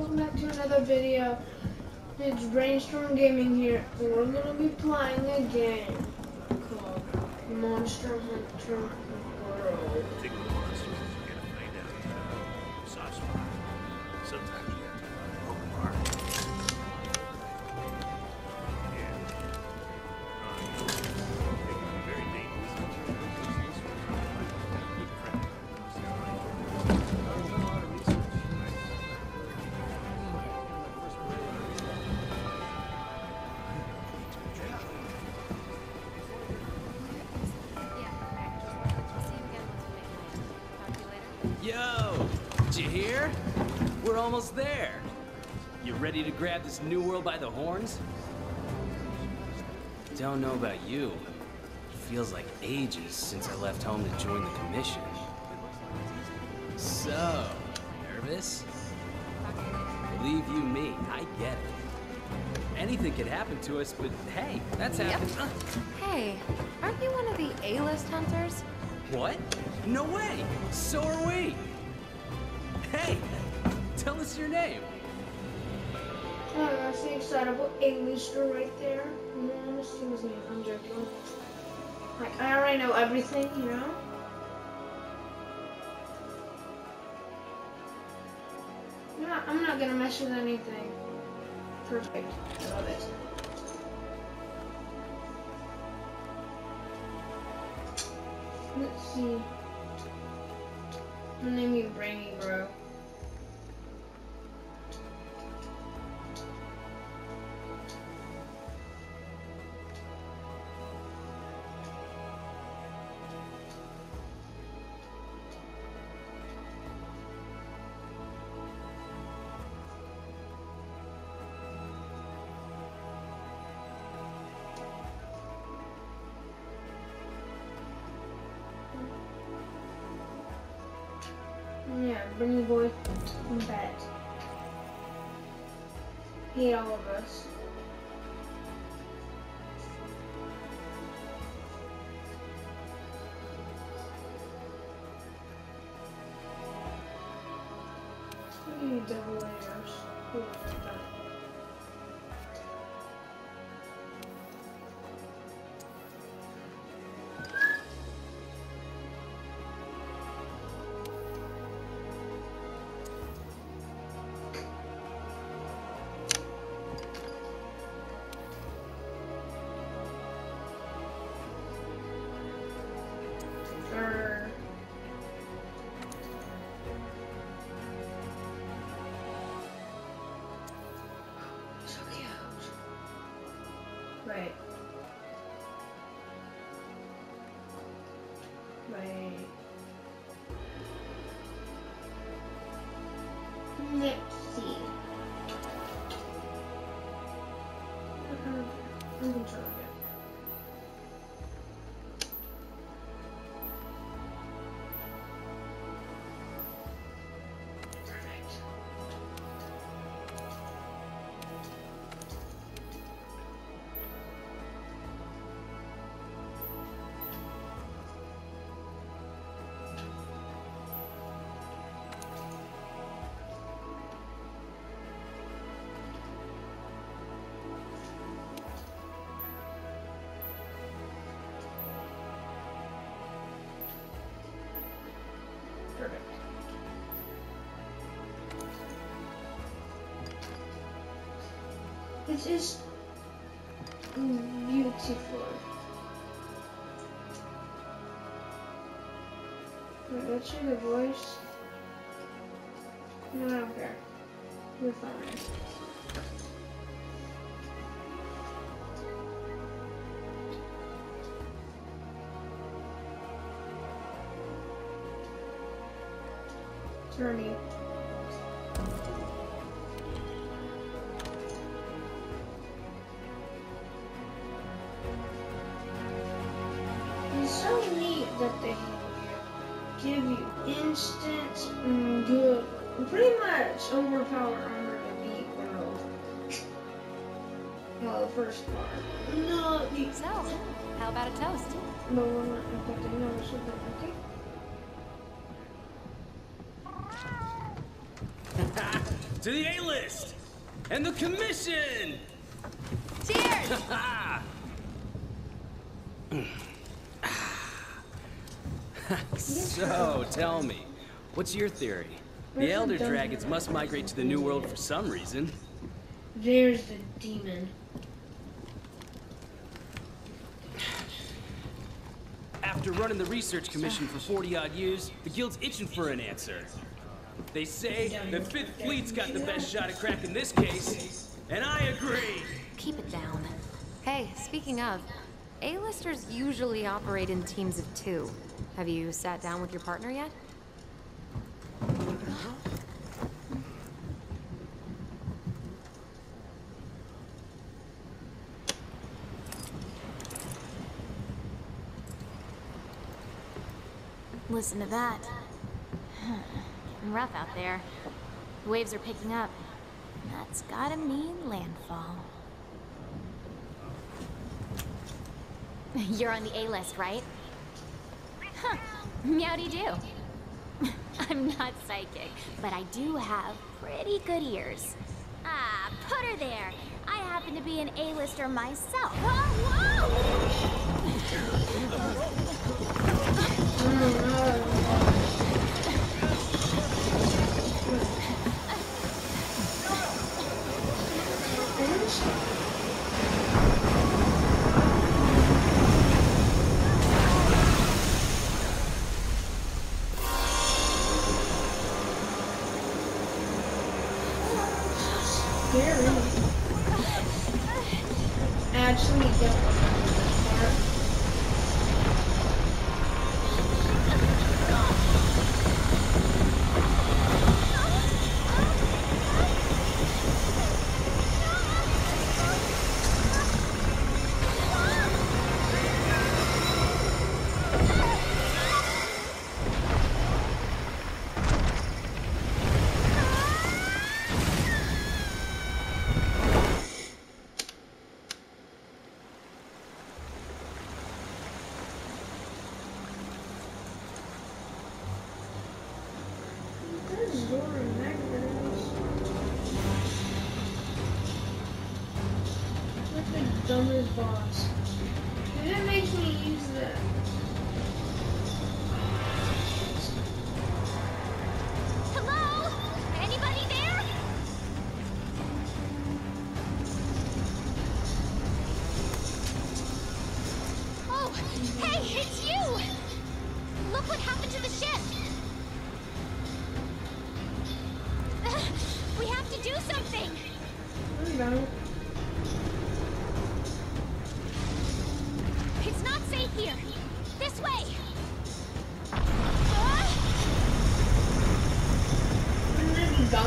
welcome back to another video. It's Brainstorm Gaming here. We're gonna be playing a game called Monster Hunter World. This new world by the horns? Don't know about you. It feels like ages since I left home to join the commission. So, nervous? Believe you me, I get it. Anything could happen to us, but hey, that's Yep. happened. Uh, Hey, aren't you one of the A-list hunters? What? No way! So are we! Hey! Tell us your name. Oh, that's the excitable A-lister right there. You don't see his name. I'm joking. Like, I already know everything, you know? I'm not, I'm not gonna mess with anything. Perfect. I love it. Let's see. I'm gonna name you Brainy Bro. Hate all Let's see. Uh, It is beautiful. Wait, hear the voice. No, I don't care. You're fine. Turny. Much overpower armor to beat world. Well, the first part. No, the So, how about a toast? no, we're not affecting. No, we're super okay. To the A-list! And the commission! Cheers! So, tell me, what's your theory? The Where's the Elder? Dragons must migrate to the New World for some reason. There's the demon. After running the research commission for 40 odd years, the guild's itching for an answer. They say the Fifth Fleet's got the best shot at cracking this case, and I agree. Keep it down. Hey, speaking of, A-listers usually operate in teams of two. Have you sat down with your partner yet? Listen to that. Rough out there. The waves are picking up. That's gotta mean landfall. You're on the A list, right? Huh. Meowdy do. I'm not psychic, but I do have pretty good ears. Ah, put her there. I happen to be an A-lister myself. Whoa, whoa! Scary.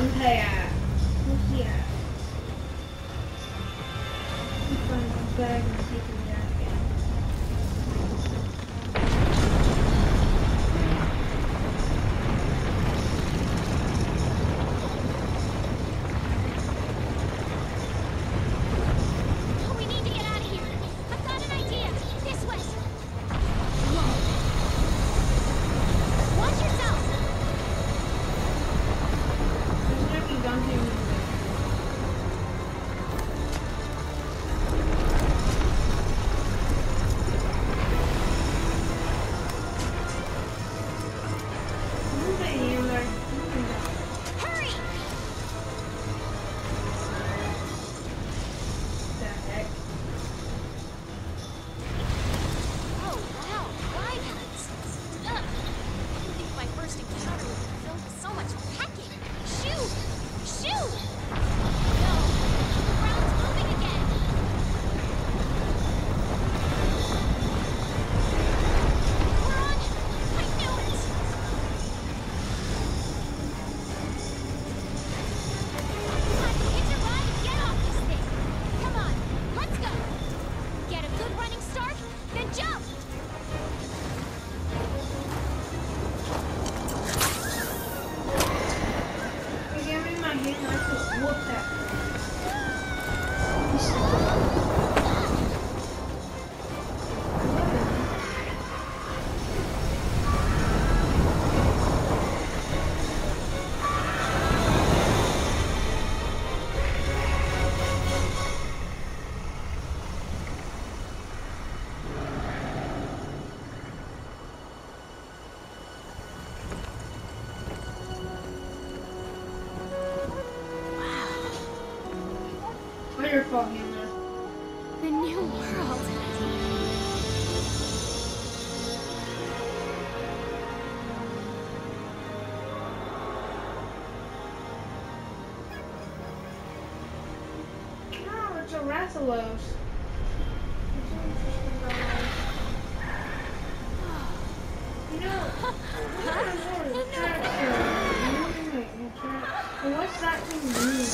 This Dante at? Rathalos. You know, what's that thing mean?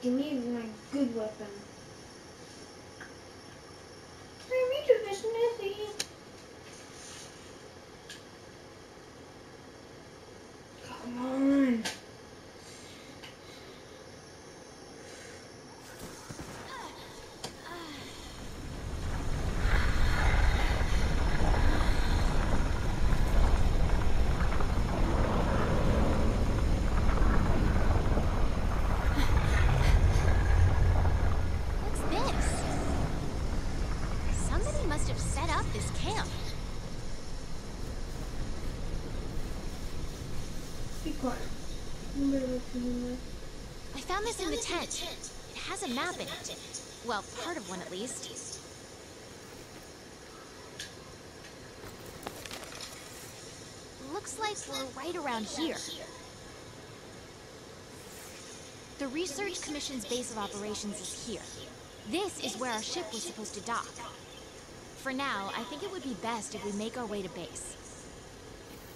Give me my good weapon. Turn me to this Nessie. Come on. What's this? Somebody must have set up this camp. Be quiet. I'm gonna look in there. I found this in the tent. It has a map in it. Well, part of one at least. Looks like we're right around here. The Research Commission's base of operations is here. This is where our ship was supposed to dock. For now, I think it would be best if we make our way to base.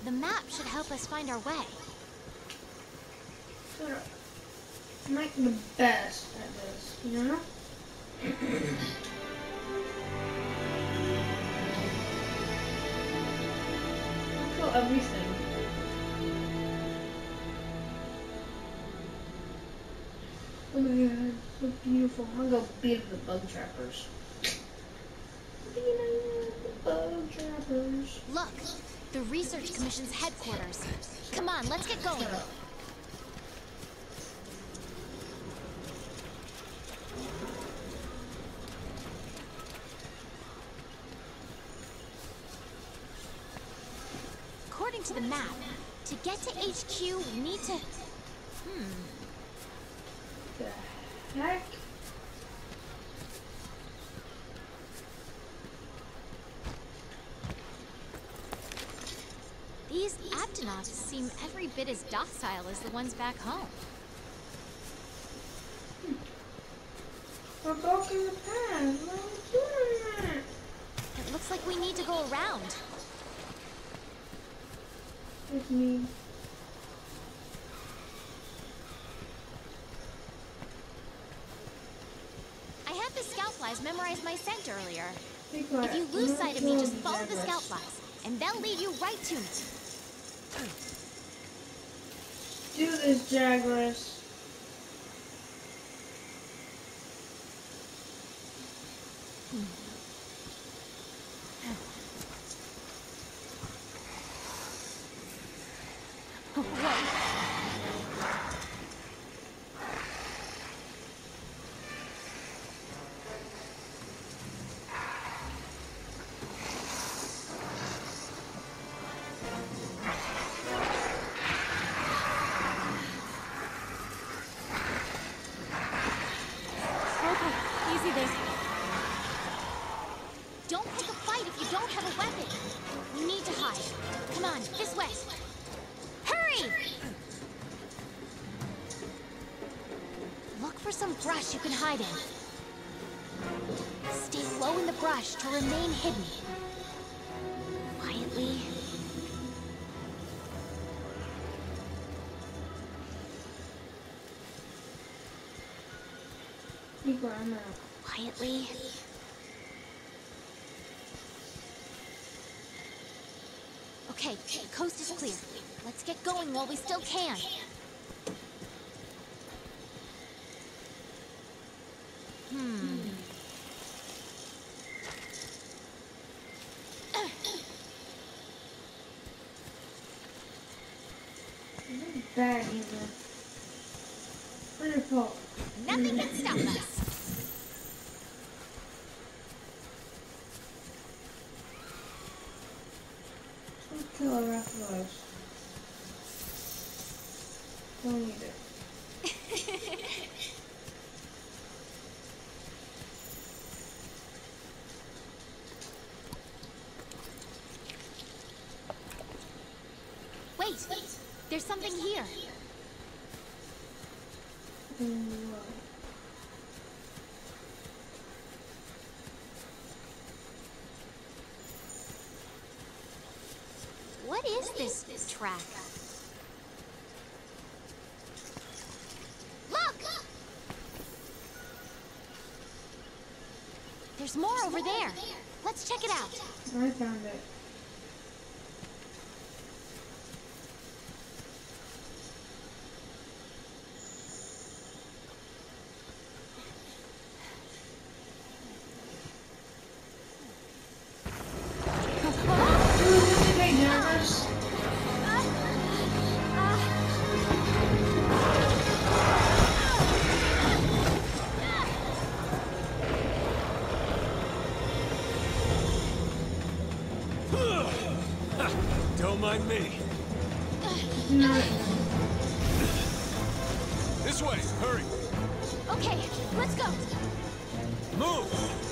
The map should help us find our way. Up. I'm like the best at this, you know? I kill everything. Oh my god, so beautiful. I'm gonna go beat up the bug trappers. Beat up the bug trappers. Look, the Research Commission's headquarters. Come on, let's get going. Shut up. According to the map, to get to HQ, we need to... Hmm, The heck? these Aptonoths seem every bit as docile as the ones back home. We're blocking the path. Why are we doing that? It looks like we need to go around. It's me. I had the scout flies memorize my scent earlier. If you lose sight of me, just follow the scout flies, and they'll lead you right to me. Do this, Jaguars. Hide in. Stay low in the brush to remain hidden. Quietly. Quietly. Okay, the coast is clear. Let's get going while we still can. Hmm. I'm not Hmm. bad either. Wonderful. Nothing can stop us. Let's kill a Rathalos. Don't need it. Wait, There's something here. What is this track? Look! There's more over there. Let's check it out. I found it. Don't mind me. This way, hurry. Okay, let's go. Move!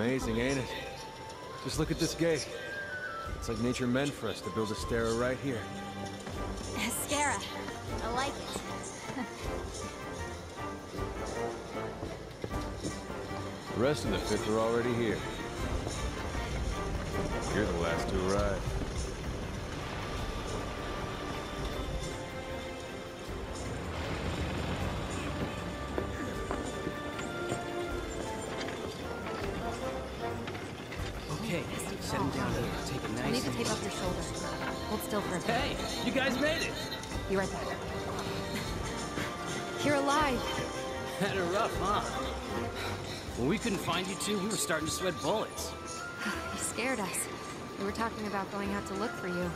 Amazing, ain't it? Just look at this gate. It's like nature meant for us to build a stair right here. Astera. I like it. The rest of the fifth are already here. You're the last to arrive. You we were starting to sweat bullets. You scared us. We were talking about going out to look for you.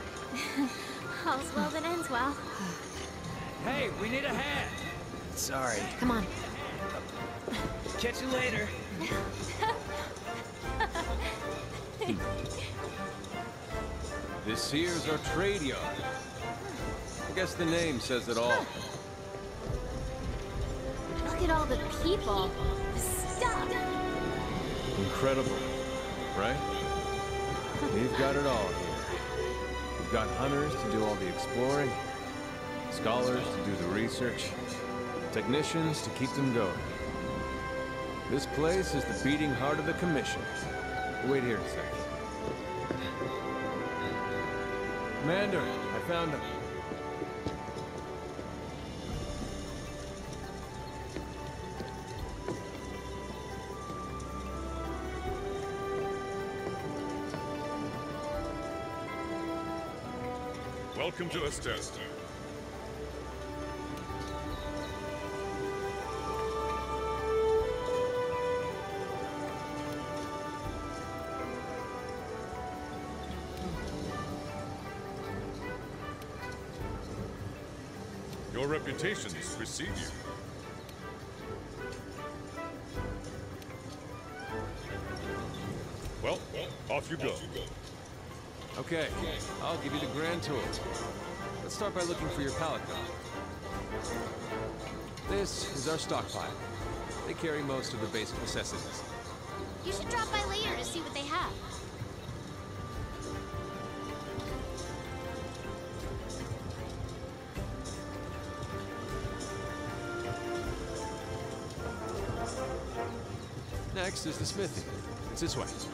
All's well that ends well. Hey, we need a hand. Sorry. Come on. Catch you later. This here's our trade yard. I guess the name says it all. Look at all the people. Incredible, right? We've got it all here. We've got hunters to do all the exploring, scholars to do the research, technicians to keep them going. This place is the beating heart of the Commission. Wait here a second. Commander, I found him. Test. Your reputations precede you. Well, off you go. Okay, I'll give you the grand tour. Let's start by looking for your pallet gun. This is our stockpile. They carry most of the basic necessities. You should drop by later to see what they have. Next is the smithy. It's this way.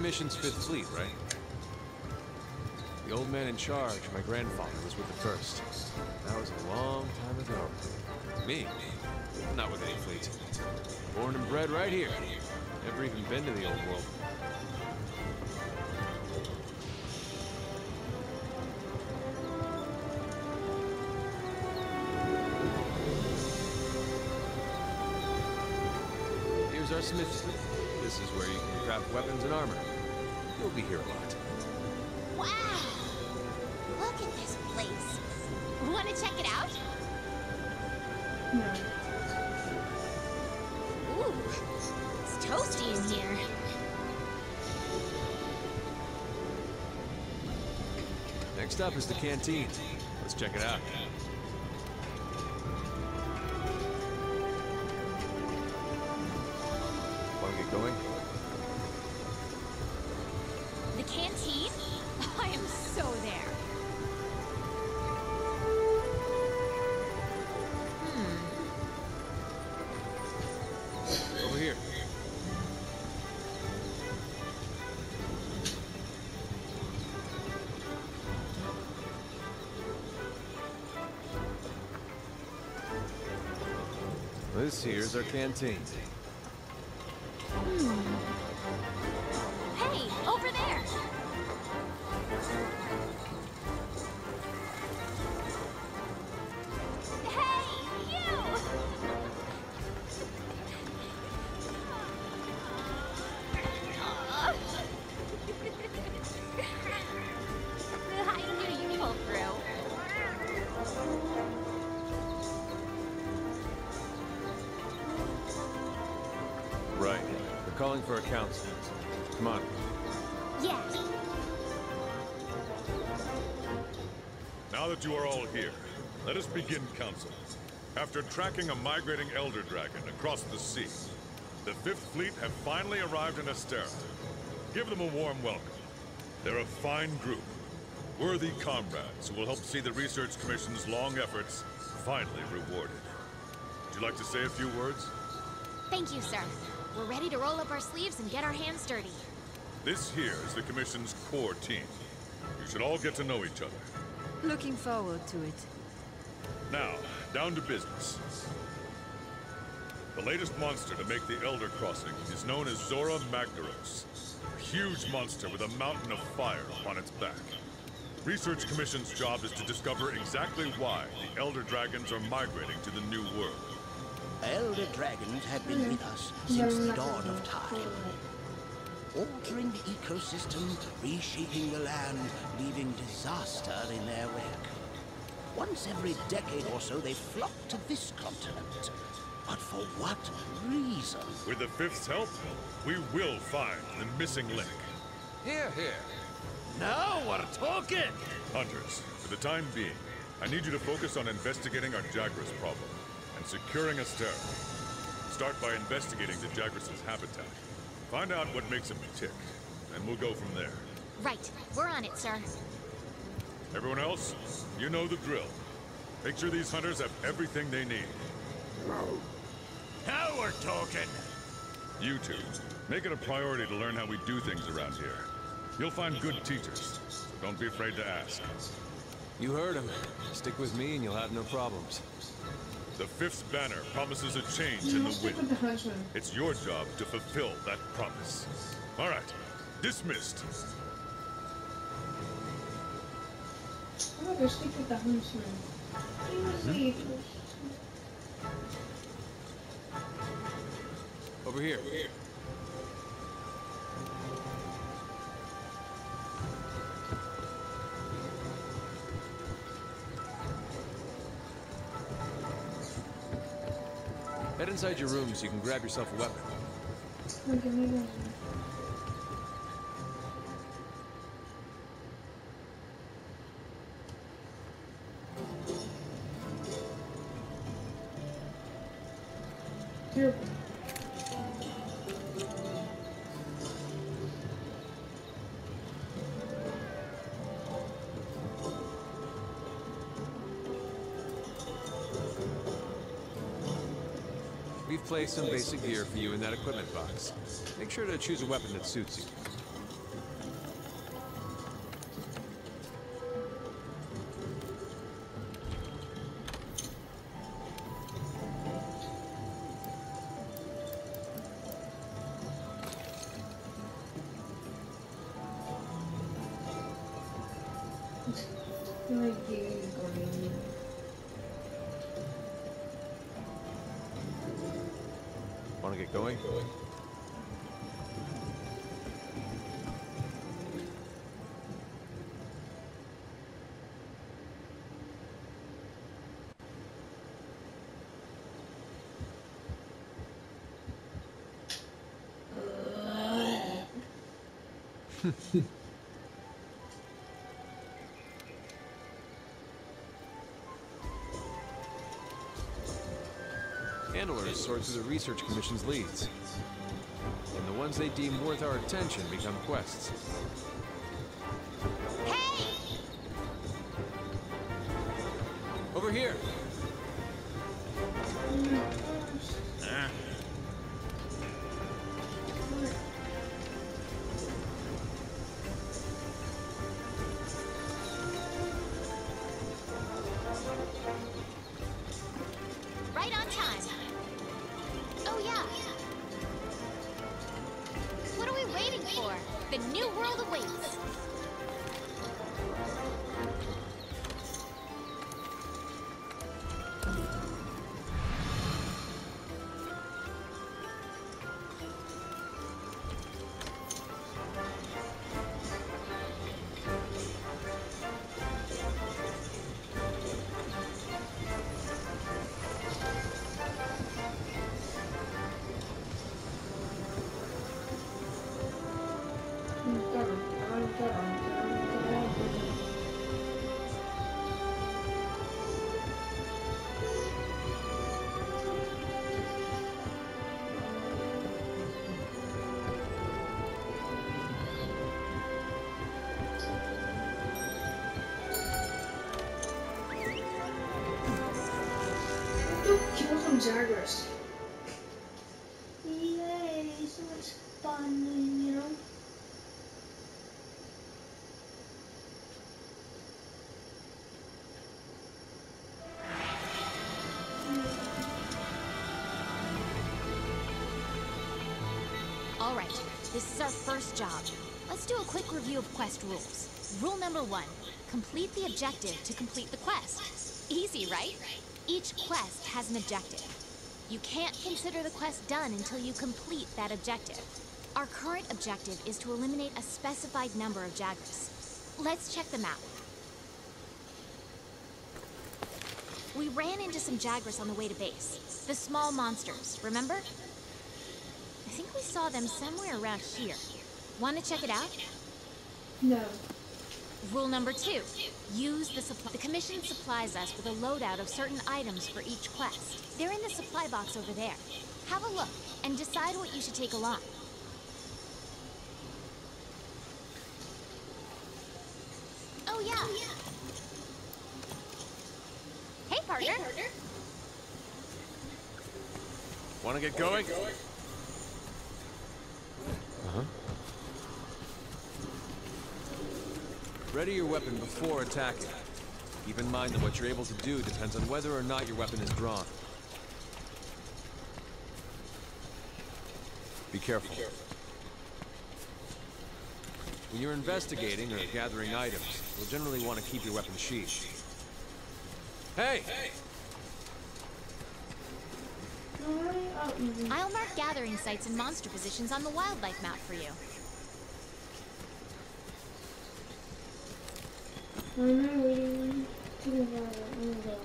Commission's Fifth Fleet, right? The old man in charge, my grandfather, was with the First. That was a long time ago. Me? Not with any fleet. Born and bred right here. Never even been to the old world. Here's our smithy. This is where you can craft weapons and armor. You'll be here a lot. Wow! Look at this place. Want to check it out? No. Ooh, it's toasty in here. Next up is the canteen. Let's check it out. Here's our canteen. Calling for a council. Come on. Yeah. Now that you are all here, let us begin council. After tracking a migrating Elder Dragon across the sea, the Fifth Fleet have finally arrived in Astera. Give them a warm welcome. They're a fine group, worthy comrades who will help see the Research Commission's long efforts finally rewarded. Would you like to say a few words? Thank you, sir. We're ready to roll up our sleeves and get our hands dirty. This here is the Commission's core team. You should all get to know each other. Looking forward to it. Now, down to business. The latest monster to make the Elder Crossing is known as Zorah Magdaros. A huge monster with a mountain of fire upon its back. Research Commission's job is to discover exactly why the Elder Dragons are migrating to the New World. Elder dragons have been with us since the dawn of time. Altering the ecosystem, reshaping the land, leaving disaster in their wake. Once every decade or so, they flock to this continent. But for what reason? With the Fifth's help, we will find the missing link. Here, here. Now we're talking! Hunters, for the time being, I need you to focus on investigating our Jagras problem and securing Astera. Start by investigating the Jagras' habitat. Find out what makes him tick, and we'll go from there. Right. We're on it, sir. Everyone else, you know the drill. Make sure these hunters have everything they need. Now we're talking! You two, make it a priority to learn how we do things around here. You'll find good teachers, so don't be afraid to ask. You heard him. Stick with me and you'll have no problems. The fifth banner promises a change in the wind. It's your job to fulfill that promise. All right, dismissed. How about go speak with the huntsman. He was the equals. Over here. Inside your room so you can grab yourself a weapon. We've placed some basic gear for you in that equipment box. Make sure to choose a weapon that suits you. Handlers sort through the Research Commission's leads. And the ones they deem worth our attention become quests. Hey! Over here! The new world awaits. Yay, so much fun, you know? All right, this is our first job. Let's do a quick review of quest rules. Rule number one, complete the objective to complete the quest. Easy, right? Each quest has an objective. You can't consider the quest done until you complete that objective. Our current objective is to eliminate a specified number of Jagras. Let's check them out. We ran into some Jagras on the way to base. The small monsters, remember? I think we saw them somewhere around here. Want to check it out? No. Rule number two. Use the supply. The commission supplies us with a loadout of certain items for each quest. They're in the supply box over there. Have a look and decide what you should take along. Oh yeah. Hey partner. Want to get going? Uh-huh. Ready your weapon before attacking. Keep in mind that what you're able to do depends on whether or not your weapon is drawn. Be careful. When you're investigating or gathering items, you'll generally want to keep your weapon sheathed. Hey! I'll mark gathering sites and monster positions on the wildlife map for you. Why am I waiting to the water? No, okay.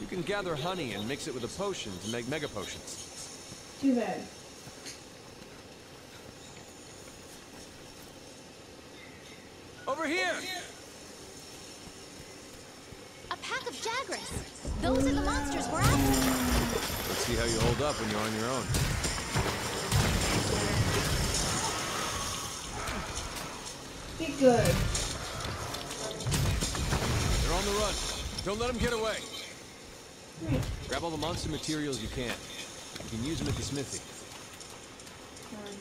You can gather honey and mix it with a potion to make mega potions. Too bad. Over here! A pack of Jagras! Those are the monsters we're after! Let's see how you hold up when you're on your own. Be good. They're on the run. Don't let them get away. Wait. Grab all the monster materials you can. You can use them at the smithy. Um,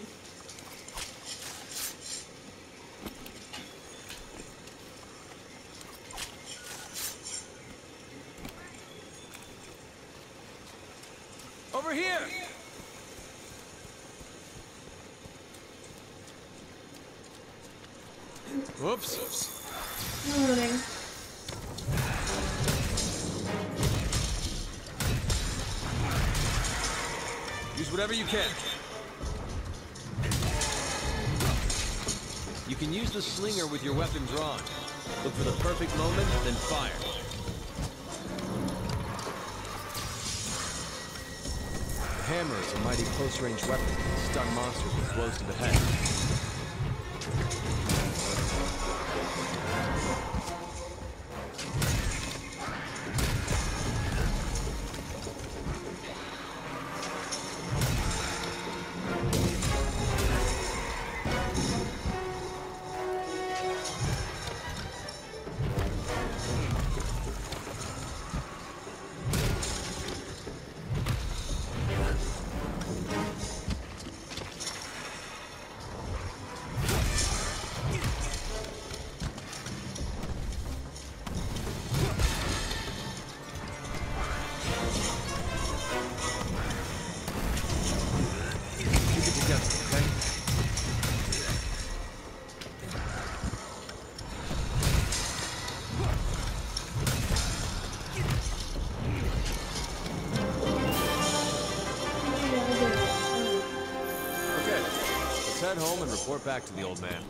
Use you can. You can use the slinger with your weapon drawn. Look for the perfect moment, then fire. The hammer is a mighty close-range weapon. Stun monsters with blows to the head. Report back to the old man.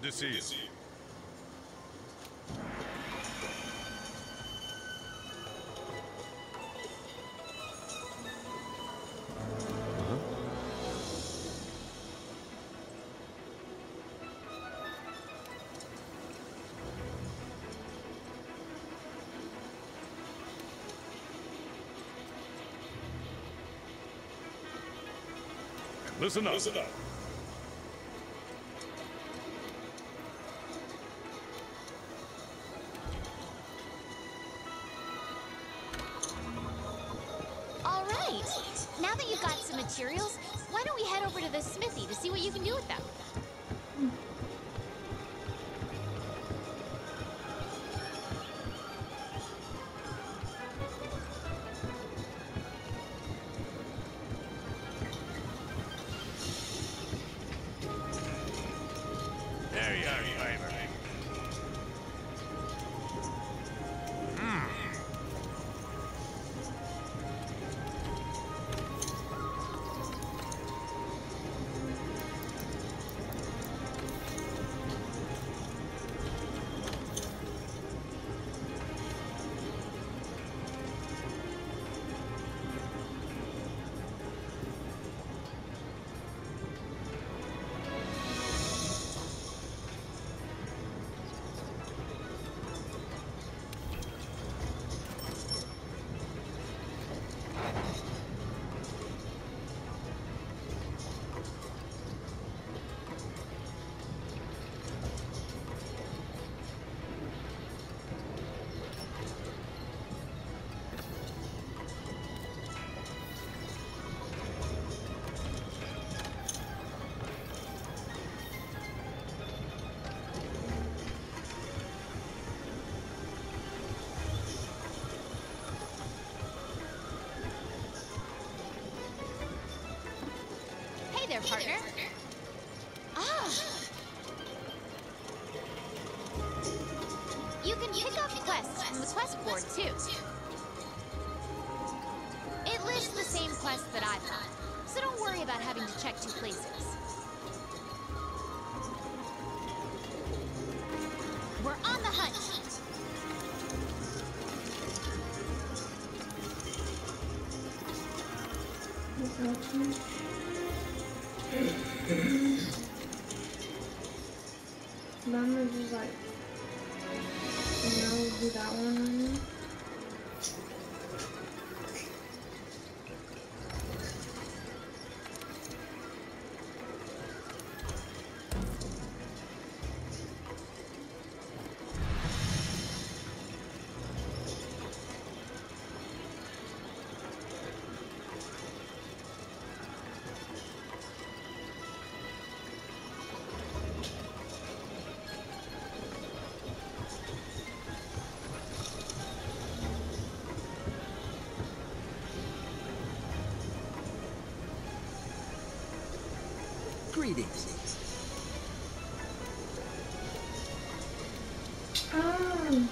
Good to see you. Uh-huh. Listen up. Listen up. There, partner. Ah. You can pick up quests from the quest board, too. That one on you. Greetings. Um,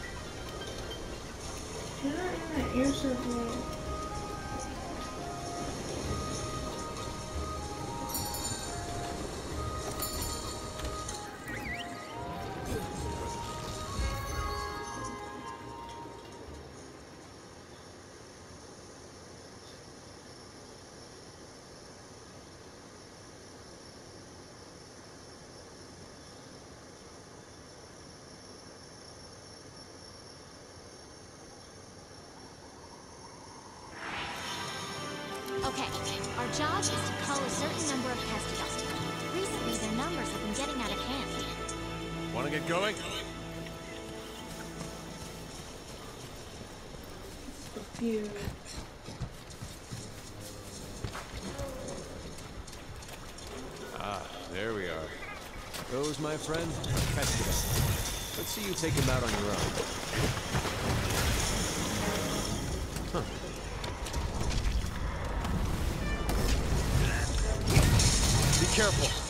you're in that air circle. Okay, our job is to cull a certain number of Kestodon. Recently, their numbers have been getting out of hand. Want to get going? A few. Ah, there we are. Those, my friend, are Kestodon. Let's see you take him out on your own. Careful.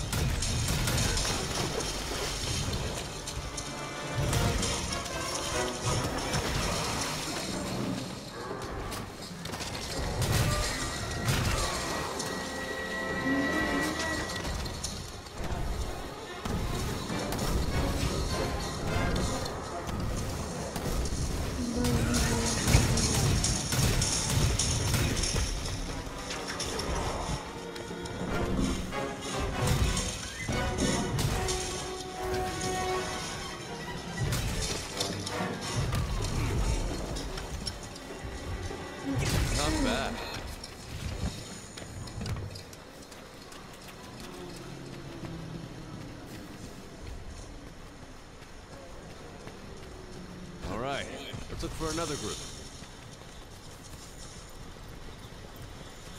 Another group.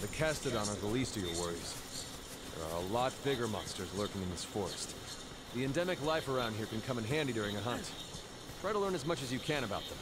The Kestodon are the least of your worries. There are a lot bigger monsters lurking in this forest. The endemic life around here can come in handy during a hunt. Try to learn as much as you can about them.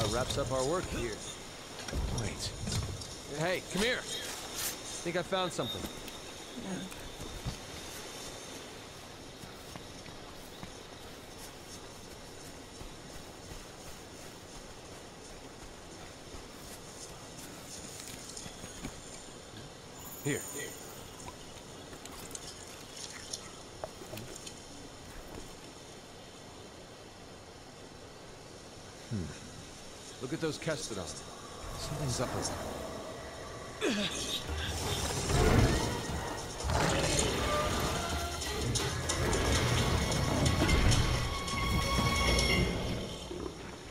About wraps up our work here. Wait. Hey, come here. I think I found something. Here. Look at those Kestodon. Something's up with them.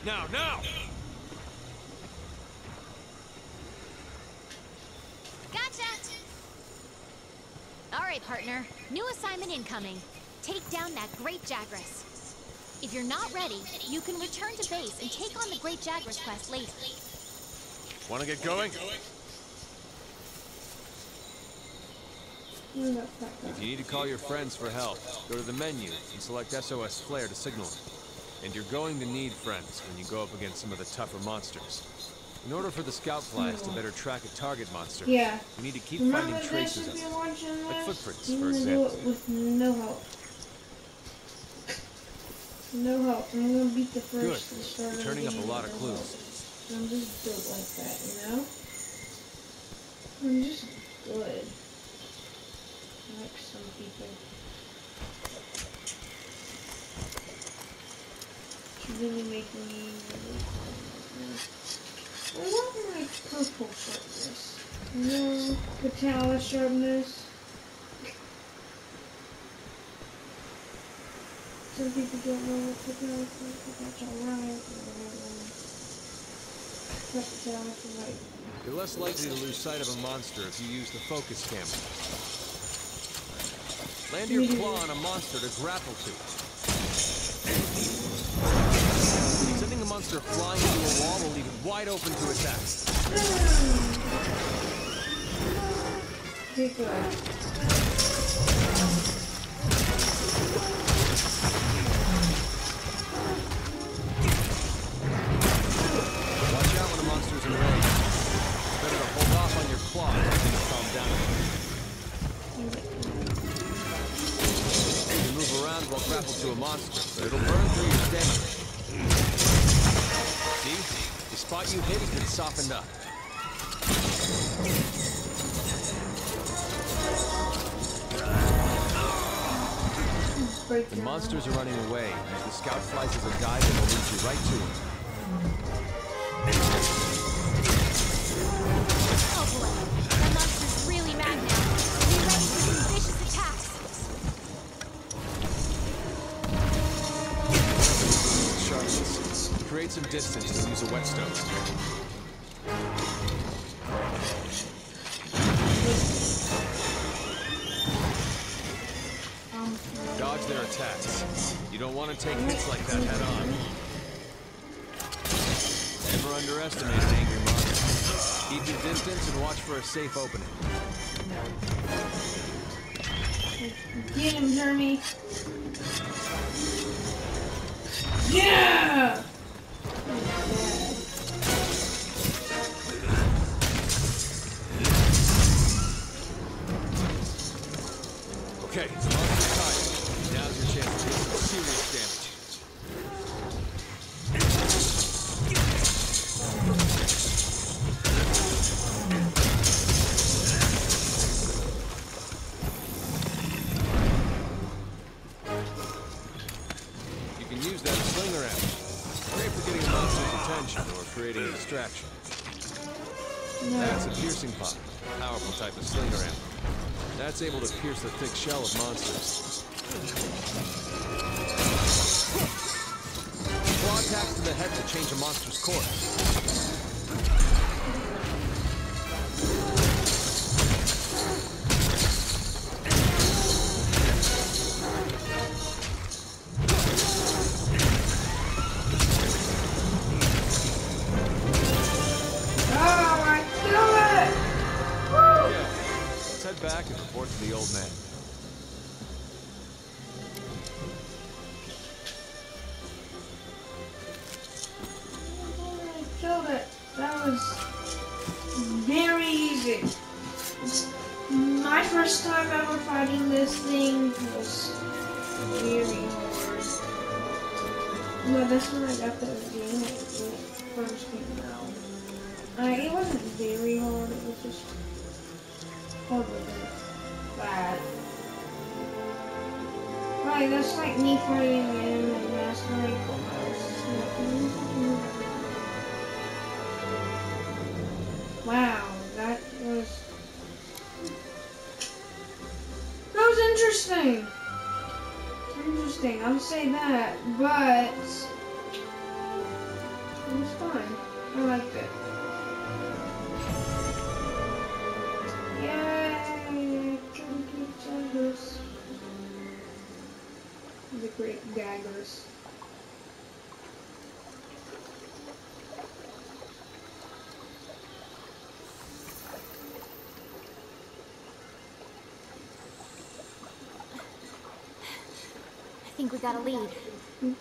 Now, now! Gotcha! All right, partner. New assignment incoming. Take down that Great Jagras. If you're not ready, you can return to base and take on the Great Jagras quest later. Want to get going? Where's that fat guy? If you need to call your friends for help, go to the menu and select SOS Flare to signal it. And you're going to need friends when you go up against some of the tougher monsters. In order for the scout flies to better track a target monster, Yeah. you need to keep Remember finding traces of them. Like footprints, for example. With no help. No help. I'm gonna beat the first. Good. start You're turning up a lot of clues. help. I'm just built like that, you know? I'm just good. Like some people. It's really making me really I want my purple sharpness. No, Patala sharpness. Some people don't know what Patala is, but that's alright. You're less likely to lose sight of a monster if you use the focus camera. Land your claw on a monster to grapple to. Sending the monster flying into a wall will leave it wide open to attack. Softened up. The monsters are running away. As the scout flies as a guide and will lead you right to them. Oh boy, that monster's really mad now. Be ready for some vicious attacks. Sharpness. Create some distance and use a whetstone. Dodge their attacks. You don't want to take hits like that head on. Never underestimate an angry monster. Keep your distance and watch for a safe opening. Get him, Jeremy. Yeah! Okay, the thick shell of monsters. This thing was very hard. No, that's when I got the game first came out. Uh, it wasn't very hard, it was just than that. Right, that's like me fighting him and Master Wow, say that, but think we got a lead. Hmm.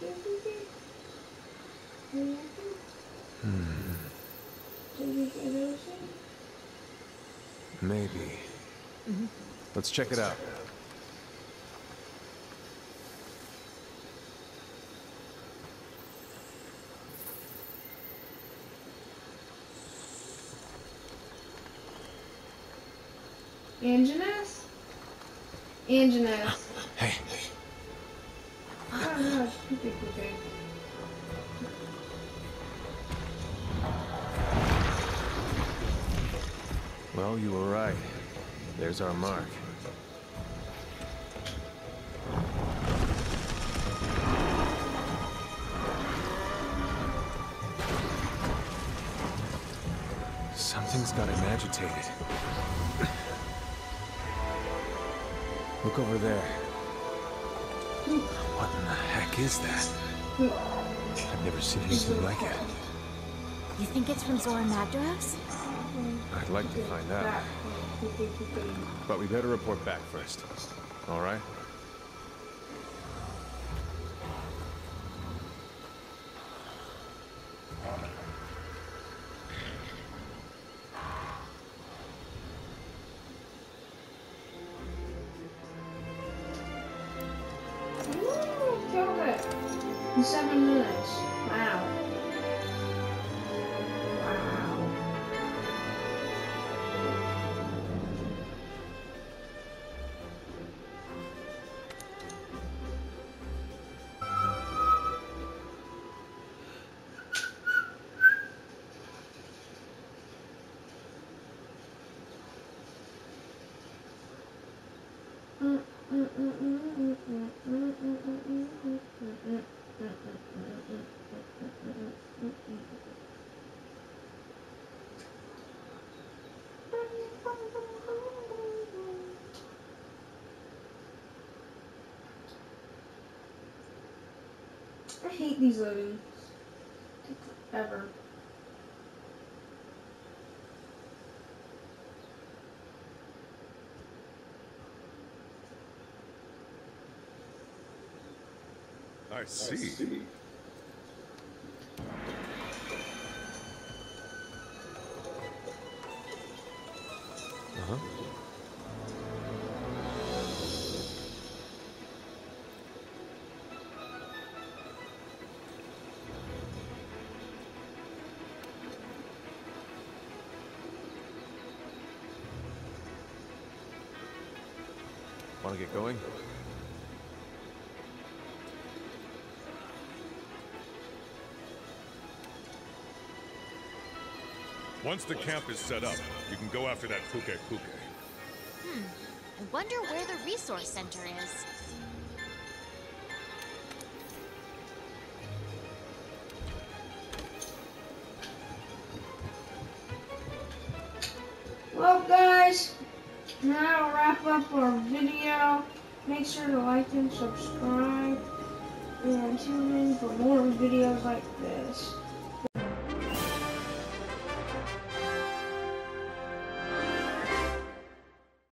Maybe. Mm-hmm. Let's check it out. Anjanath? Anjanath. Hey, no, it's poopy poopy. well, you were right. There's our mark. Something's got him agitated. Look over there. What in the heck is that? I've never seen anything like it. You think it's from Zorah Magdaros? I'd like to find out. That poopy poopy. But we better report back first. All right? Hate these loading. Take forever. I see. Uh-huh. Want to get going? Once the camp is set up, you can go after that Puke Puke. Hmm. I wonder where the resource center is. Make sure to like and subscribe. And tune in for more videos like.